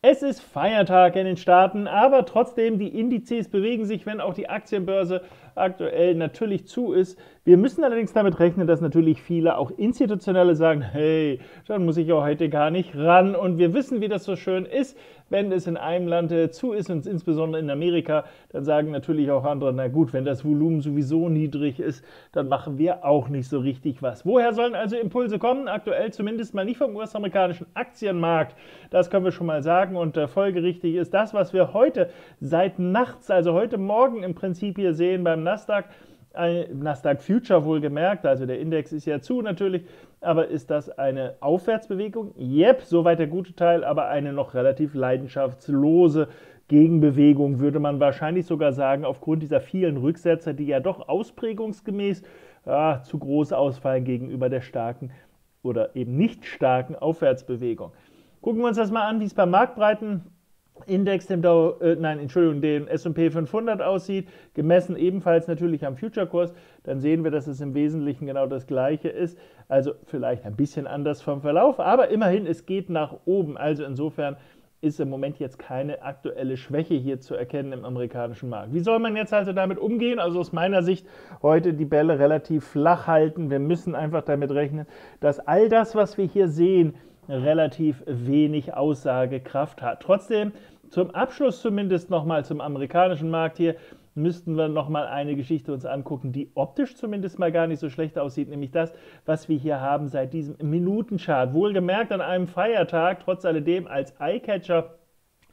Es ist Feiertag in den Staaten, aber trotzdem, die Indizes bewegen sich, wenn auch die Aktienbörse aktuell natürlich zu ist. Wir müssen allerdings damit rechnen, dass natürlich viele auch institutionelle sagen, hey, dann muss ich auch heute gar nicht ran. Und wir wissen, wie das so schön ist, wenn es in einem Land äh, zu ist und insbesondere in Amerika, dann sagen natürlich auch andere, na gut, wenn das Volumen sowieso niedrig ist, dann machen wir auch nicht so richtig was. Woher sollen also Impulse kommen? Aktuell zumindest mal nicht vom US-amerikanischen Aktienmarkt. Das können wir schon mal sagen sagen und äh, folgerichtig ist das, was wir heute seit nachts, also heute Morgen im Prinzip hier sehen beim Nasdaq, Nasdaq Future wohlgemerkt, also der Index ist ja zu natürlich, aber ist das eine Aufwärtsbewegung? Yep, soweit der gute Teil, aber eine noch relativ leidenschaftslose Gegenbewegung, würde man wahrscheinlich sogar sagen, aufgrund dieser vielen Rücksätze, die ja doch ausprägungsgemäß ah, zu groß ausfallen gegenüber der starken oder eben nicht starken Aufwärtsbewegung. Gucken wir uns das mal an, wie es beim Marktbreitenindex, dem Dow, äh, nein, Entschuldigung, den S&P 500 aussieht, gemessen ebenfalls natürlich am Future-Kurs, dann sehen wir, dass es im Wesentlichen genau das Gleiche ist. Also vielleicht ein bisschen anders vom Verlauf, aber immerhin, es geht nach oben. Also insofern ist im Moment jetzt keine aktuelle Schwäche hier zu erkennen im amerikanischen Markt. Wie soll man jetzt also damit umgehen? Also aus meiner Sicht heute die Bälle relativ flach halten. Wir müssen einfach damit rechnen, dass all das, was wir hier sehen, relativ wenig Aussagekraft hat. Trotzdem, zum Abschluss zumindest nochmal zum amerikanischen Markt hier, müssten wir nochmal eine Geschichte uns angucken, die optisch zumindest mal gar nicht so schlecht aussieht, nämlich das, was wir hier haben seit diesem Minutenchart. Wohlgemerkt an einem Feiertag, trotz alledem als Eyecatcher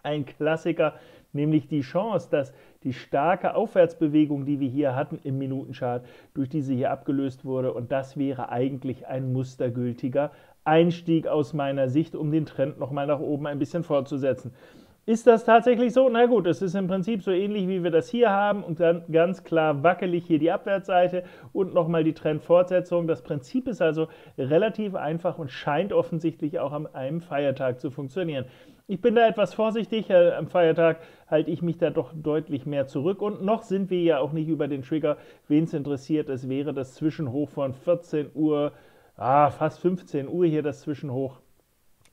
ein Klassiker, nämlich die Chance, dass die starke Aufwärtsbewegung, die wir hier hatten im Minutenchart, durch diese hier abgelöst wurde. Und das wäre eigentlich ein mustergültiger Einstieg aus meiner Sicht, um den Trend nochmal nach oben ein bisschen fortzusetzen. Ist das tatsächlich so? Na gut, es ist im Prinzip so ähnlich, wie wir das hier haben und dann ganz klar wackelig hier die Abwärtsseite und nochmal die Trendfortsetzung. Das Prinzip ist also relativ einfach und scheint offensichtlich auch an einem Feiertag zu funktionieren. Ich bin da etwas vorsichtig, äh, am Feiertag halte ich mich da doch deutlich mehr zurück und noch sind wir ja auch nicht über den Trigger. Wen es interessiert, es wäre das Zwischenhoch von 14 Uhr ah, fast 15 Uhr hier das Zwischenhoch.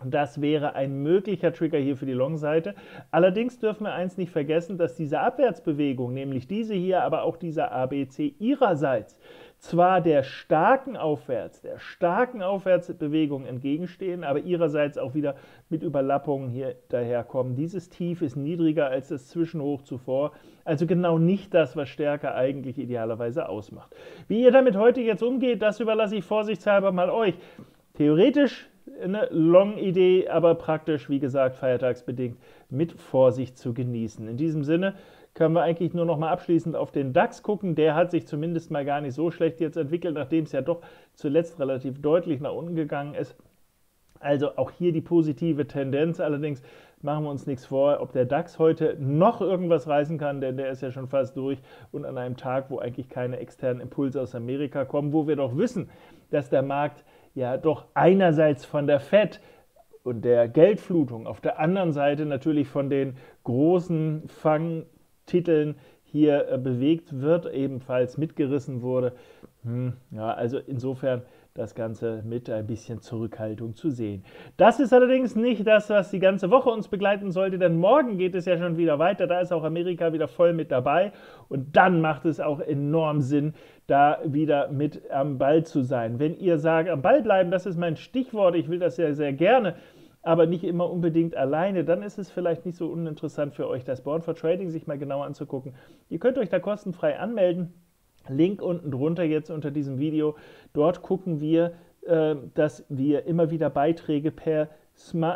Das wäre ein möglicher Trigger hier für die Long-Seite. Allerdings dürfen wir eins nicht vergessen, dass diese Abwärtsbewegung, nämlich diese hier, aber auch dieser ABC ihrerseits, zwar der starken Aufwärts, der starken Aufwärtsbewegung entgegenstehen, aber ihrerseits auch wieder mit Überlappungen hier daherkommen. Dieses Tief ist niedriger als das Zwischenhoch zuvor, also genau nicht das, was Stärke eigentlich idealerweise ausmacht. Wie ihr damit heute jetzt umgeht, das überlasse ich vorsichtshalber mal euch. Theoretisch eine Long-Idee, aber praktisch, wie gesagt, feiertagsbedingt mit Vorsicht zu genießen. In diesem Sinne können wir eigentlich nur noch mal abschließend auf den DAX gucken. Der hat sich zumindest mal gar nicht so schlecht jetzt entwickelt, nachdem es ja doch zuletzt relativ deutlich nach unten gegangen ist. Also auch hier die positive Tendenz. Allerdings machen wir uns nichts vor, ob der DAX heute noch irgendwas reißen kann, denn der ist ja schon fast durch und an einem Tag, wo eigentlich keine externen Impulse aus Amerika kommen, wo wir doch wissen, dass der Markt ja doch einerseits von der Fed und der Geldflutung, auf der anderen Seite natürlich von den großen Fangtiteln hier äh, bewegt wird, ebenfalls mitgerissen wurde. Hm, ja, also insofern das Ganze mit ein bisschen Zurückhaltung zu sehen. Das ist allerdings nicht das, was die ganze Woche uns begleiten sollte, denn morgen geht es ja schon wieder weiter. Da ist auch Amerika wieder voll mit dabei und dann macht es auch enorm Sinn, da wieder mit am Ball zu sein. Wenn ihr sagt, am Ball bleiben, das ist mein Stichwort, ich will das ja sehr gerne, aber nicht immer unbedingt alleine, dann ist es vielleicht nicht so uninteressant für euch, das Born for Trading sich mal genauer anzugucken. Ihr könnt euch da kostenfrei anmelden. Link unten drunter jetzt unter diesem Video. Dort gucken wir, äh, dass wir immer wieder Beiträge per,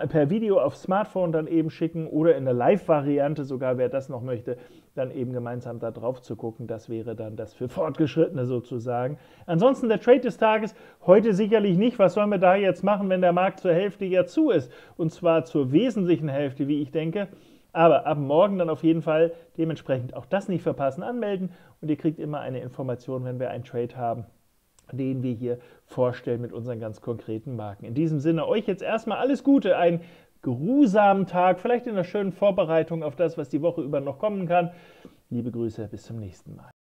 per Video auf Smartphone dann eben schicken oder in der Live-Variante sogar, wer das noch möchte, dann eben gemeinsam da drauf zu gucken. Das wäre dann das für Fortgeschrittene sozusagen. Ansonsten der Trade des Tages heute sicherlich nicht. Was sollen wir da jetzt machen, wenn der Markt zur Hälfte ja zu ist? Und zwar zur wesentlichen Hälfte, wie ich denke. Aber ab morgen dann auf jeden Fall dementsprechend auch das nicht verpassen, anmelden und ihr kriegt immer eine Information, wenn wir einen Trade haben, den wir hier vorstellen mit unseren ganz konkreten Marken. In diesem Sinne euch jetzt erstmal alles Gute, einen geruhsamen Tag, vielleicht in einer schönen Vorbereitung auf das, was die Woche über noch kommen kann. Liebe Grüße, bis zum nächsten Mal.